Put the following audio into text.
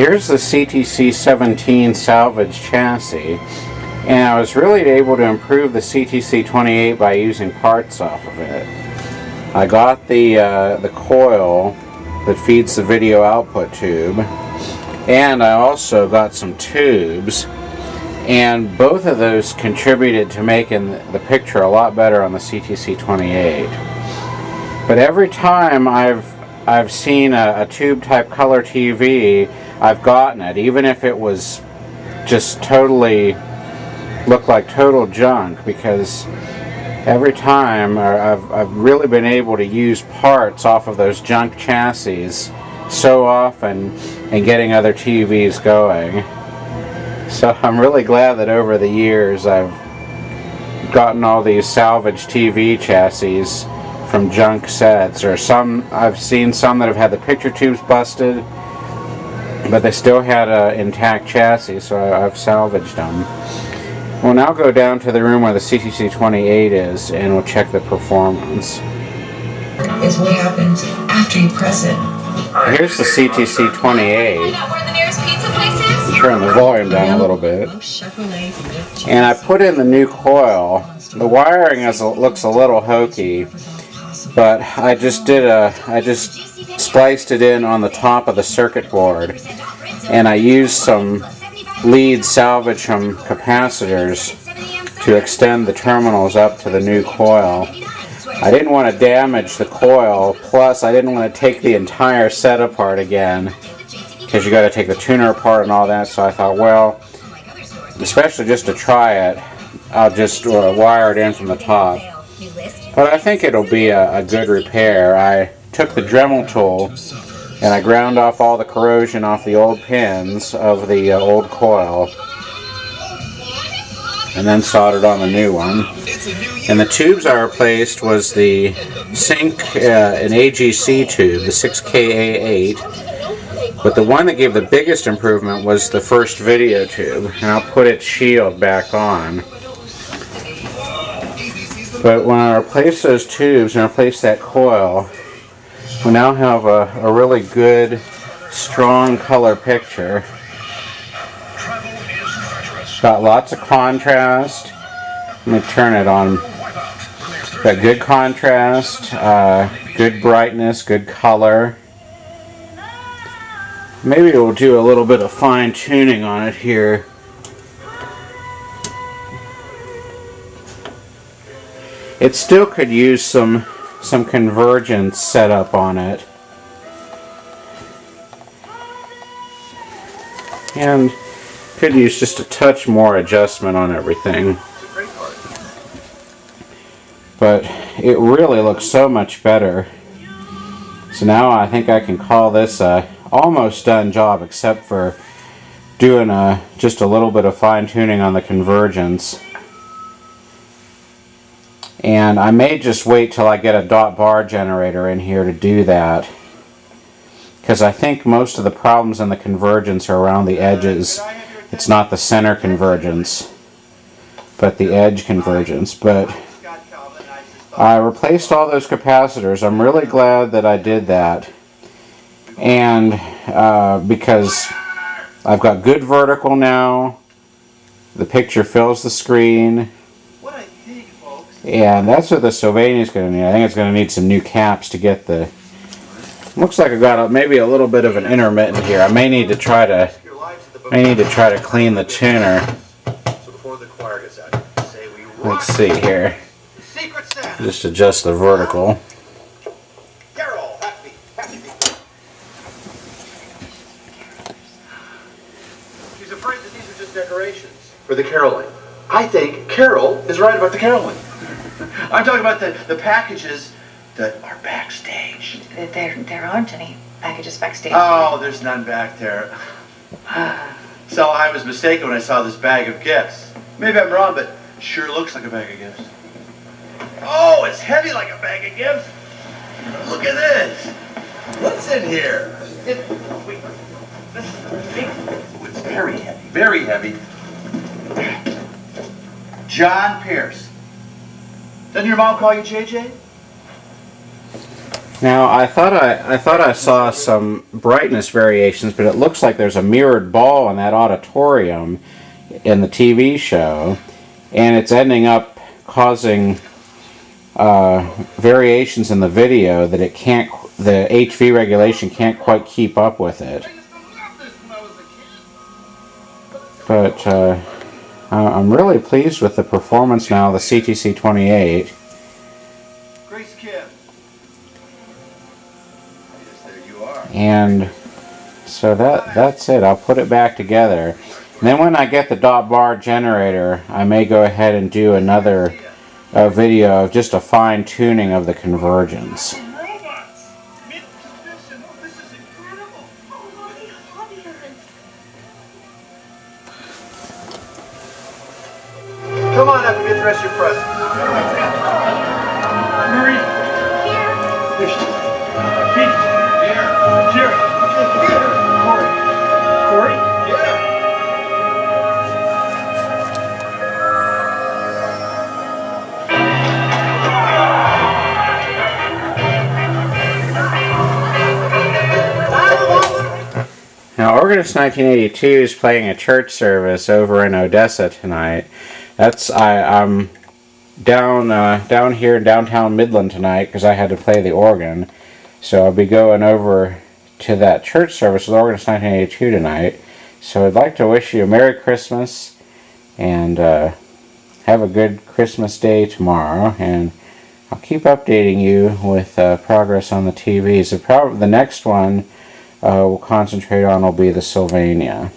Here's the CTC 17 salvage chassis. And I was really able to improve the CTC 28 by using parts off of it. I got the, uh, the coil that feeds the video output tube and I also got some tubes and both of those contributed to making the picture a lot better on the CTC 28 but every time I've I've seen a, a tube type color TV I've gotten it even if it was just totally looked like total junk because every time uh, I've, I've really been able to use parts off of those junk chassis so often and getting other TVs going. So I'm really glad that over the years I've gotten all these salvage TV chassis from junk sets or some I've seen some that have had the picture tubes busted but they still had an intact chassis so I've salvaged them. We'll now go down to the room where the CTC-28 is and we'll check the performance. Is what happens after you press it. Here's the CTC-28. Turn the volume down a little bit. And I put in the new coil. The wiring is, looks a little hokey, but I just did a, I just spliced it in on the top of the circuit board. And I used some lead salvage from capacitors to extend the terminals up to the new coil. I didn't want to damage the coil, plus I didn't want to take the entire set apart again because you got to take the tuner apart and all that, so I thought, well, especially just to try it, I'll just uh, wire it in from the top. But I think it'll be a, a good repair. I took the Dremel tool and I ground off all the corrosion off the old pins of the uh, old coil and then soldered on the new one. And the tubes I replaced was the Sync uh, an AGC tube, the 6KA8. But the one that gave the biggest improvement was the first video tube. And I'll put its shield back on. But when I replace those tubes and replace that coil, we now have a, a really good, strong color picture. Got lots of contrast. Let me turn it on. Got good contrast, uh, good brightness, good color. Maybe we'll do a little bit of fine tuning on it here. It still could use some some convergence set up on it. And could use just a touch more adjustment on everything. But it really looks so much better. So now I think I can call this a almost done job except for doing a, just a little bit of fine tuning on the convergence. And I may just wait till I get a dot bar generator in here to do that. Because I think most of the problems in the convergence are around the edges. It's not the center convergence, but the edge convergence. But I replaced all those capacitors. I'm really glad that I did that. And uh, because I've got good vertical now, the picture fills the screen, and that's what the Sylvania is going to need. I think it's going to need some new caps to get the... Looks like I've got a, maybe a little bit of an intermittent here. I may need to try to... I need to try to clean the tuner. Let's see here. Just adjust the vertical. Carol! She's afraid that these are just decorations for the caroling. I think Carol is right about the caroling. I'm talking about the, the packages that are backstage. There, there aren't any packages backstage. Oh, there's none back there. So I was mistaken when I saw this bag of gifts. Maybe I'm wrong, but sure looks like a bag of gifts. Oh, it's heavy like a bag of gifts. Look at this. What's in here? It, wait, this is big. Oh, it's very heavy. Very heavy. John Pierce. Doesn't your mom call you JJ? Now I thought I, I thought I saw some brightness variations, but it looks like there's a mirrored ball in that auditorium in the TV show, and it's ending up causing uh, variations in the video that it can't the HV regulation can't quite keep up with it. But uh, I- I'm really pleased with the performance now of the CTC 28. Grace Kim. Yes, there you are. and so that that's it I'll put it back together and then when I get the dot bar generator I may go ahead and do another uh, video of just a fine tuning of the convergence Come on up and rest your presents. Marie! Here. Pete! Here! Here! Corey! Corey? now Organist 1982 is playing a church service over in Odessa tonight that's I, I'm down uh, down here in downtown Midland tonight because I had to play the organ so I'll be going over to that church service with Organist 1982 tonight so I'd like to wish you a Merry Christmas and uh, have a good Christmas day tomorrow, and I'll keep updating you with uh, progress on the TVs. The, prob- the next one uh, we'll concentrate on will be the Sylvania.